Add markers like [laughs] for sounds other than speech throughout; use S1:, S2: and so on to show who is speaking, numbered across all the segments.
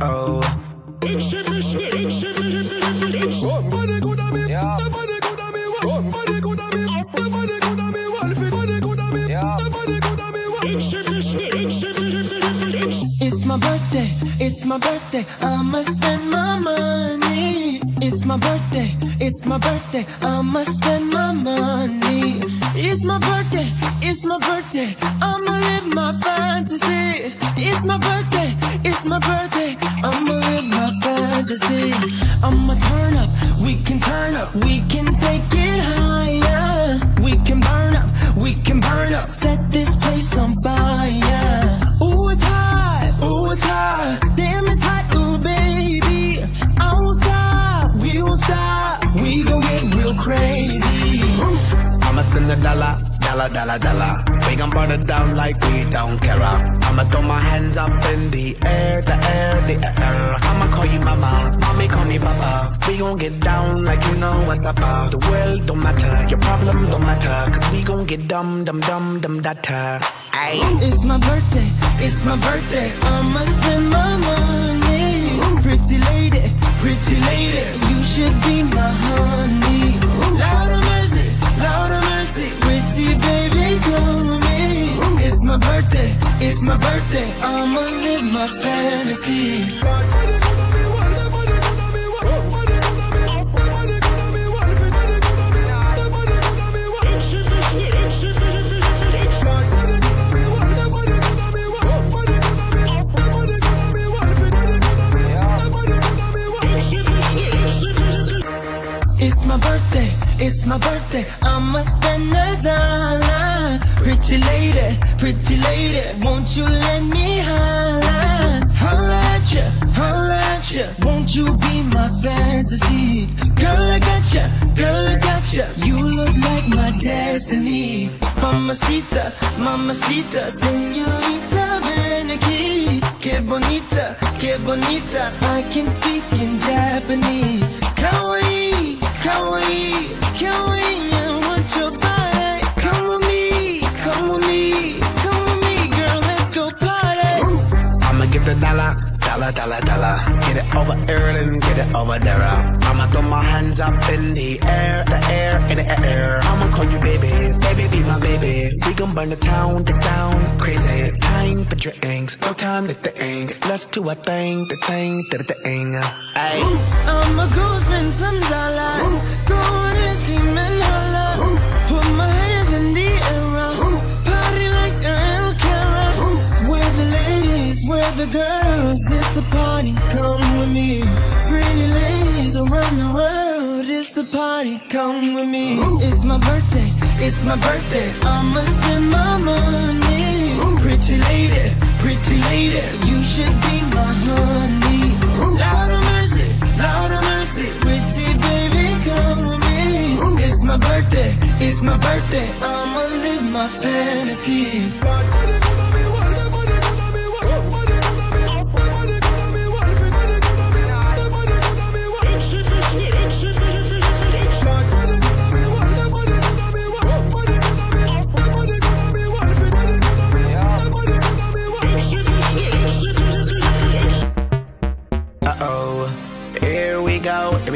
S1: oh.
S2: It's my birthday, it's my birthday, I'ma spend my money. It's my birthday, it's my birthday, I'ma spend my money. It's my birthday, it's my birthday, I'ma live my fantasy. It's my birthday. Fantasy. I'ma turn up, we can turn up, we can take it higher. We can burn up, we can burn up, set this place on fire. Ooh, it's hot, ooh, it's hot, damn, it's hot, ooh, baby. I won't stop, we won't stop, we gon' get real crazy.
S1: I'ma spend a dollar, dollar, dollar, dollar. We gon' burn it down like we don't care. I'ma throw my hands up in the air, the air, the air. I'ma call you mama, mommy call me papa. We gon' get down like you know what's up. The world don't matter, your problem don't matter. Cause we gon' get dumb, dumb, dumb, dumb, data.
S2: It's my birthday, it's my birthday, I'ma spend my money. to see. My birthday, I'ma spend a dollar. Pretty lady, pretty lady, won't you let me holla? Holla at ya, holla at ya, won't you be my fantasy? Girl, I got ya, girl, I got ya, you look like my destiny. Mamacita, mamacita, señorita, ven aquí. Que bonita, que bonita, I can speak in Japanese. Kawaii, kawaii,
S1: I'ma give the dollar, dollar, dollar, dollar. Get it over here get it over there. I'ma throw my hands up in the air, the air, in the air. I'ma call you baby, baby, be my baby. We gon' burn the town, the town, crazy. Time for drinks, no time to think. Let's do a thing, the thing, the thing. Ayy.
S2: I'ma go some dollars. The girls. It's a party, come with me. Pretty ladies around the world. It's a party, come with me. It's my birthday, it's my birthday. I'ma spend my money. Pretty lady, pretty lady, you should be my honey. Lord of mercy, Lord of mercy, pretty baby, come with me. It's my birthday, it's my birthday, I'ma live my fantasy.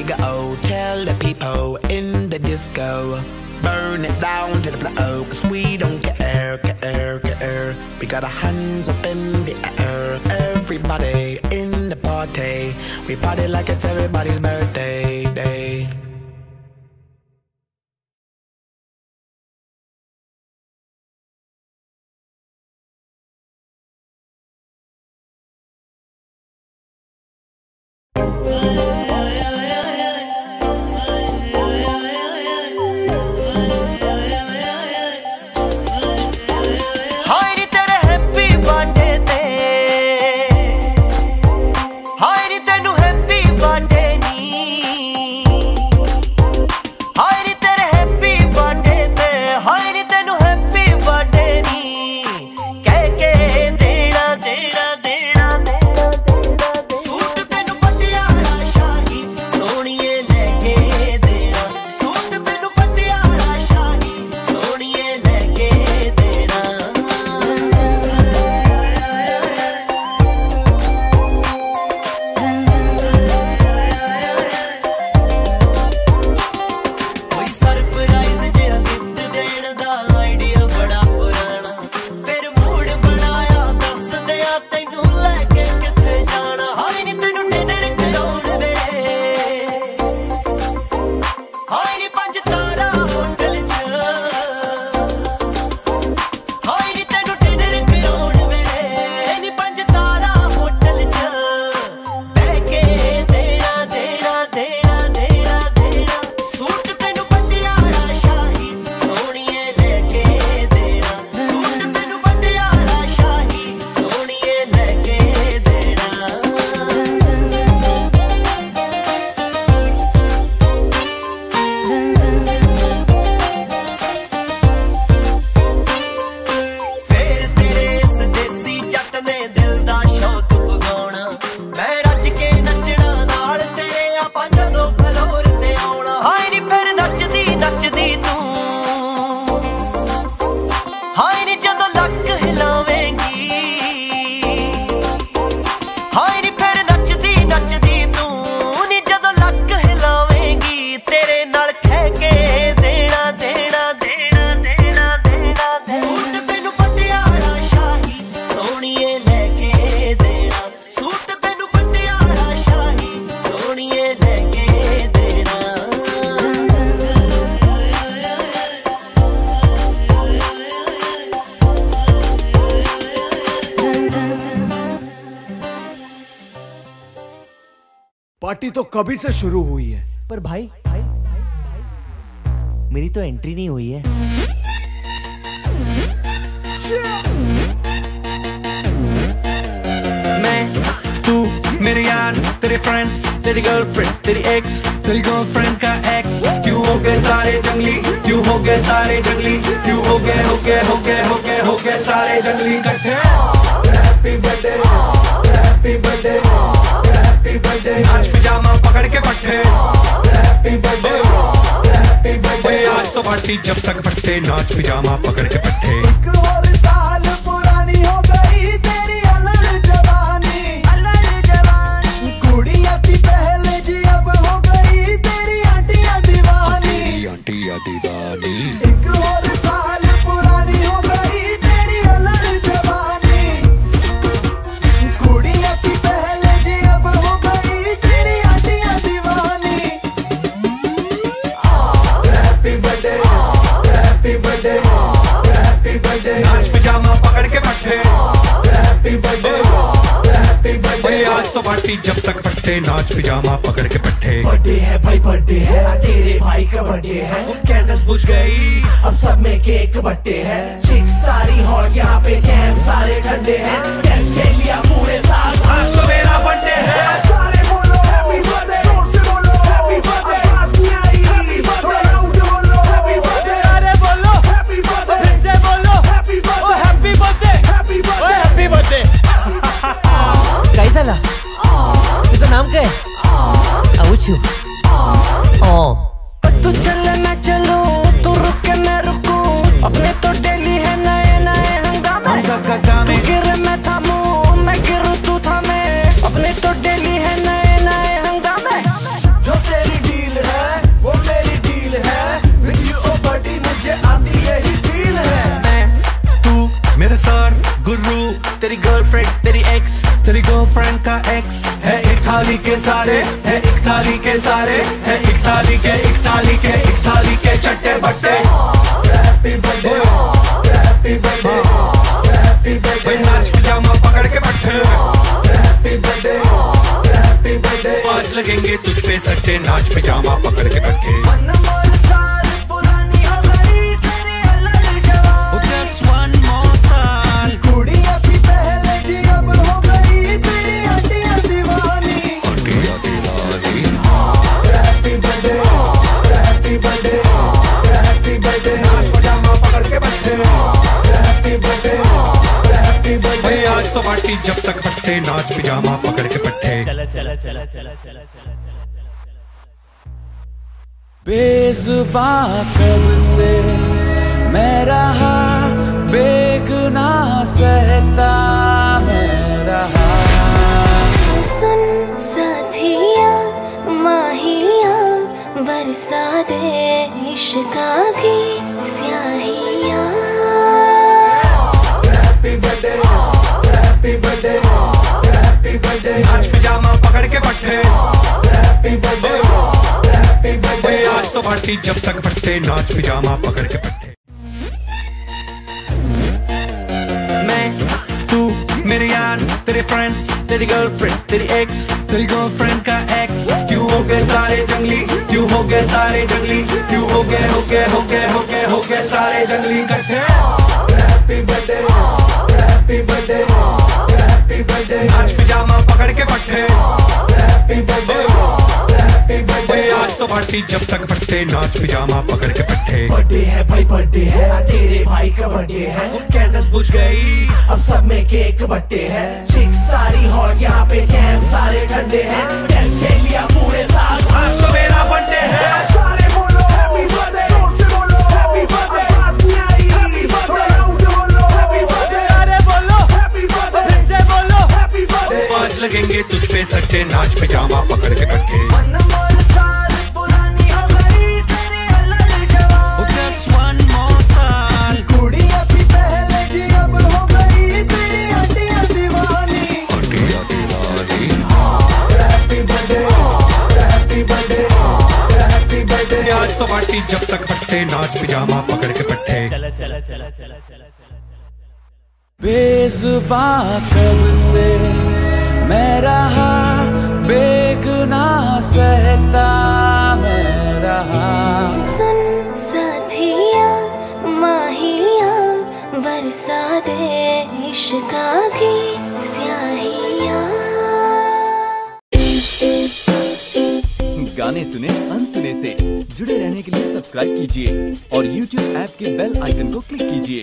S1: We go. Tell the people in the disco. Burn it down to the floor. Cause we don't care, care, care. We got our hands up in the air. Everybody in the party. We party like it's everybody's birthday day.
S3: Party तो कभी से शुरू हुई है।
S4: पर भाई भाई भाई भाई मेरी तो एंट्री नहीं हुई है।
S5: मैं
S6: तू मेरे यार तेरे फ्रेंड्स
S5: तेरी गर्लफ्रेंड तेरी एक्स
S6: तेरी गर्लफ्रेंड का एक्स क्यों हो गए सारे जंगली क्यों हो गए सारे जंगली क्यों हो गए हो गए हो गए हो गए हो गए सारे जंगली। इकट्ठे happy birthday happy birthday happy birthday नाच पिजामा पकड़ के पट्टे हैप्पी बर्थडे हैप्पी बर्थडे आज तो पार्टी जब तक फटते नाच पिजामा पकड़ के पट्टे पार्टी जब तक फटते नाच पिजामा पकड़ के पट्टे
S7: बर्थडे है भाई बर्थडे है तेरे भाई का बर्थडे है।
S6: कैंडल्स बुझ गई
S7: अब सब में केक बट्टे है। चिक सारी हॉट यहाँ पे कैंप सारे ठंडे हैं। टेस्ट खेल लिया पूरे साल
S6: आज तो मेरा बर्थडे है।
S7: सारे [laughs]
S4: नाम काय? आऊचू
S6: बर्थडे नाच पजामा पकड़ के बैठे तो पार्टी जब तक हटते नाच पिजामा
S8: बेजुबा कब से। मैं रहा बेगुना सहता, मैं
S9: सुन साथिया, माहिया बरसा दे इश्का की
S6: आज तो जब तक फटते नाच पिजामा पकड़ के पट्टे
S5: मैं।
S6: तू मेरे यार तेरे फ्रेंड्स
S5: तेरी गर्लफ्रेंड तेरी एक्स
S6: तेरी गर्लफ्रेंड का एक्स क्यों हो गए सारे जंगली? क्यों हो गए सारे जंगली? क्यों हो गए हो गए हो गए हो गए हो गए सारे जंगली? इकट्ठे happy birthday happy birthday happy birthday नाच पिजामा पकड़ के पट्टे हैप्पी बर्थडे हैप्पी बर्थडे आज तो पार्टी जब तक फटते नाच पिजामा पकड़ के पट्टे।
S7: बर्थडे है भाई बर्थडे है। तेरे भाई का बर्थडे है।
S6: कैंडल्स बुझ गई।
S7: अब सब में केक बट्टे है। चिक सारी हॉट यहाँ पे कैम सारे ठंडे हैं। लिया पूरे साल।
S8: कब से मैं रहा बेगना सहता मैं रहा।
S9: सुन साथिया माहिया बरसा दे इश्का की स्याहिया।
S10: गाने सुने अनसुने से। जुड़े रहने के लिए सब्सक्राइब कीजिए और YouTube ऐप के बेल आइकन को क्लिक कीजिए।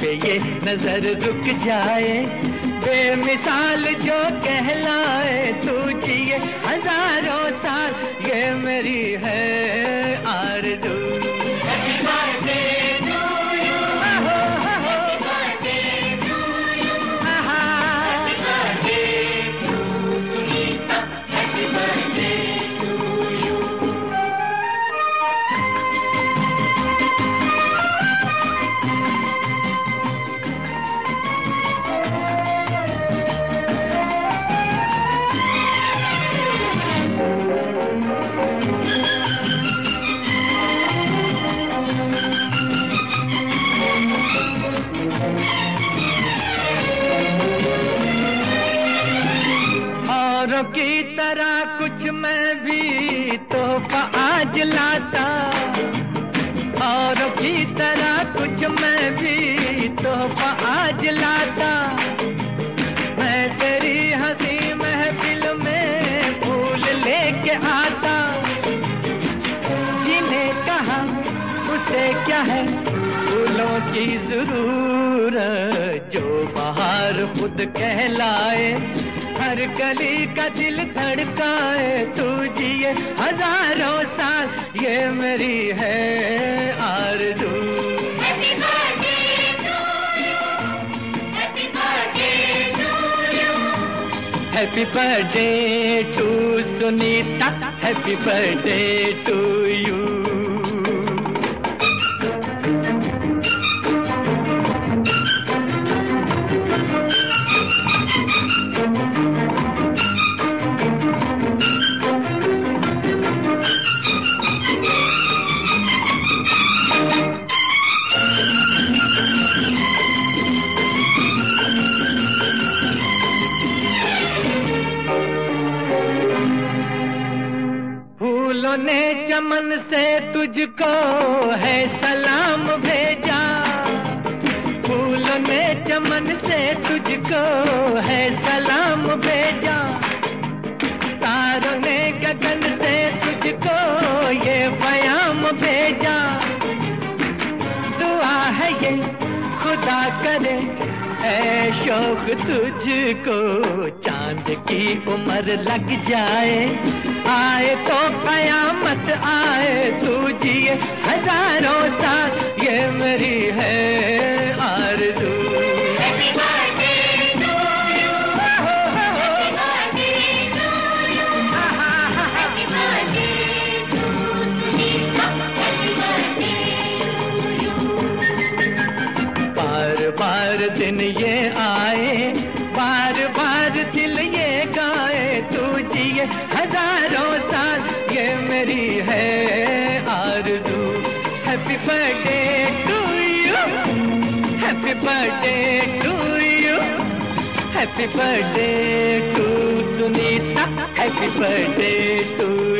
S11: पे ये नज़र रुक जाए, बेमिसाल जो कहलाए, तू जिए हज़ारों साल, ये मेरी है आरज़ू। लाता औरों की तरह कुछ मैं भी तोहफा आज लाता। मैं तेरी हँसी महफिल में फूल लेके आता। जिन्हें कहा, उसे क्या है? फूलों की ज़रूरत जो बाहर खुद कहलाए। हर गली का दिल धड़काए, तू जिए हज़ारों साल ये मेरी है आरज़ू। Happy birthday to Sunita happy birthday to you तुझको, है सलाम भेजा। तारों ने गगन से तुझको ये बयाम भेजा। दुआ है ये, खुदा करे, ऐ शौक तुझको, चाँद की उम्र लग जाए। आए तो कयामत आए, तू जिए हज़ारों साल ये मेरी है आरज़ू। हज़ारों साल ये मेरी है आरज़ू। Happy birthday to you happy birthday to you happy birthday to Sunita happy birthday to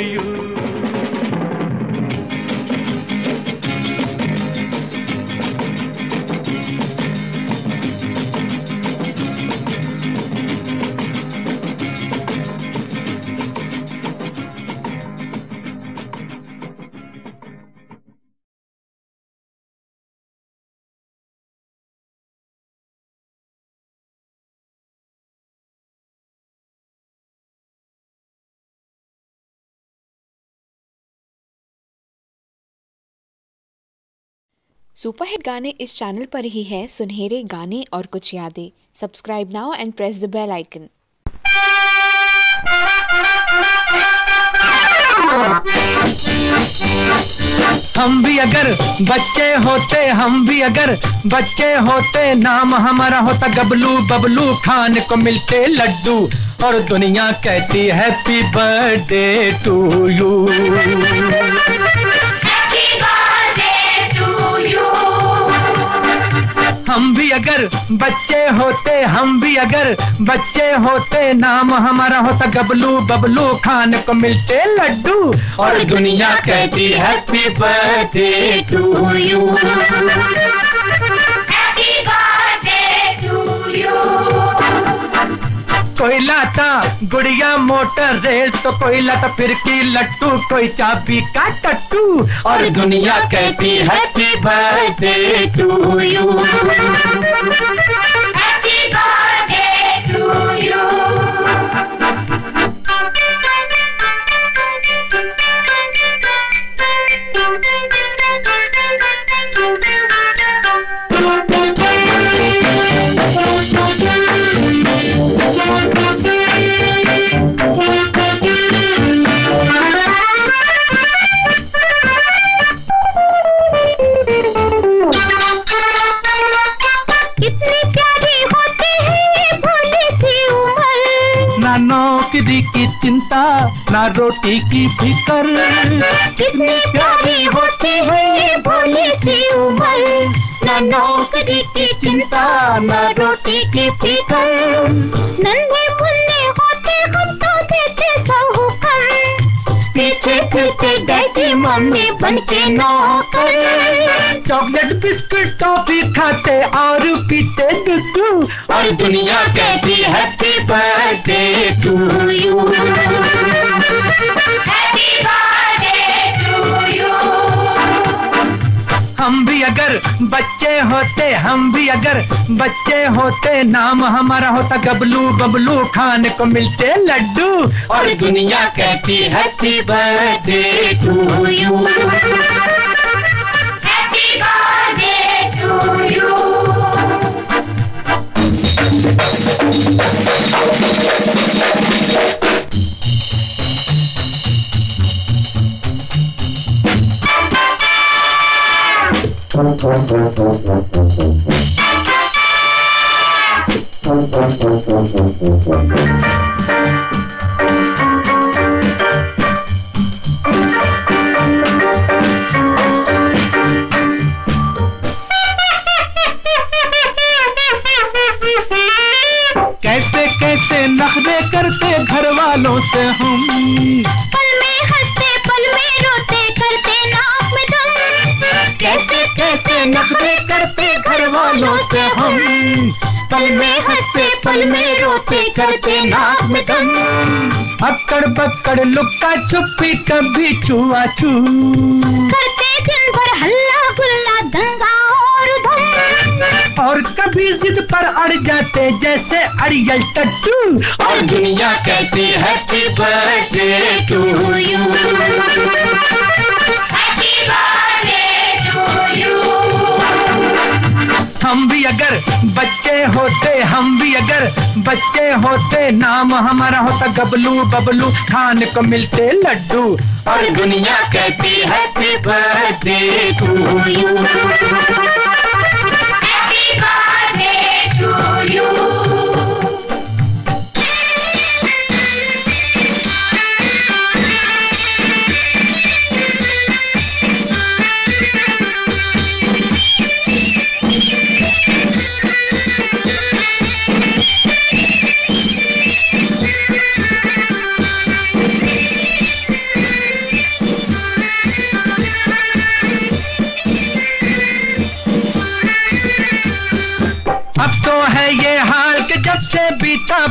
S12: superhit गाने इस चैनल पर ही है। सुनहरे गाने और कुछ यादें। Subscribe now and press the bell icon
S11: हम भी अगर बच्चे होते, हम भी अगर बच्चे होते, नाम हमारा होता गबलू, बबलू खान को मिलते लड्डू। और दुनिया कहती हैप्पी बर्थडे टू यू अगर बच्चे होते, हम भी अगर बच्चे होते, नाम हमारा होता गबलू, बबलू खान को मिलते लड्डू। और दुनिया कहती हैप्पी बर्थडे टू यू गुड़िया मोटर रेल तो कोई लाता फिरकी लट्टू कोई चाबी का टट्टू। और दुनिया कहती हैप्पी बर्थडे टू यू। नौकरी की चिंता, ना रोटी की फिकर।
S2: कितनी प्यारी होती है ये भोली सी उम्र। ना नौकरी की चिंता, ना रोटी की फिकर। नन्हे मुन्ने होते हम तो देते साहूकर। पीछे फिरते डैडी मम्मी बन के नौकर।
S11: चॉकलेट बिस्कुट टॉफी खाते और पीते दुद्धू और दुनिया कहती हैप्पी बर्थडे टू यू। हम भी अगर बच्चे होते, हम भी अगर बच्चे होते, नाम हमारा होता गबलू बबलू खाने को मिलते लड्डू।
S13: और दुनिया कहती हैप्पी बर्थडे टू यू।
S11: कैसे कैसे नखरे करते घर वालों से हम? घर से हम पल में हँसते पल में रोते करते नाक में दम। अक्कड़ बक्कड़ लुक्का छुपी कभी छुआ छू।
S14: करते दिन भर हल्ला गुल्ला दंगा और धम
S11: और कभी जिद पर अड़ जाते जैसे अड़ियल टट्टू।
S13: और दुनिया कहती हैप्पी बर्थडे टू यू
S11: हम भी अगर बच्चे होते, हम भी अगर बच्चे होते, नाम हमारा होता गबलू, बबलू। खाने को मिलते लड्डू।
S13: और दुनिया कहती यू।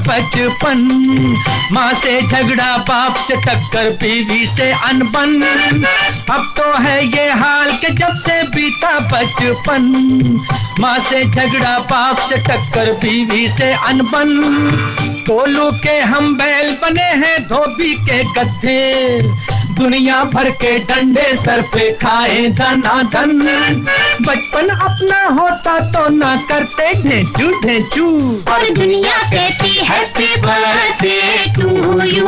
S11: बचपन माँ से झगड़ा बाप से टक्कर, बीवी से अनबन। अब तो है ये हाल के जब से बीता बचपन माँ से झगड़ा बाप से टक्कर, बीवी से अनबन। टोलू के हम बैल बने हैं धोबी के गद्धे दुनिया भर के डंडे सर पे खाए धना धन बचपन अपना होता तो ना करते ढेंचू ढेंचू।
S13: और दुनिया कहती हैप्पी बर्थडे टू यू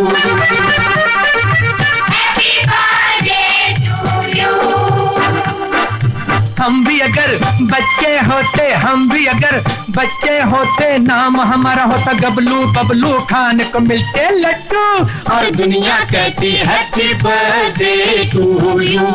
S11: हम भी अगर बच्चे होते हम भी अगर बच्चे होते, नाम हमारा होता गबलू, बबलू खान को मिलते लड्डू।
S13: और दुनिया कहती हैप्पी बर्थडे टू यू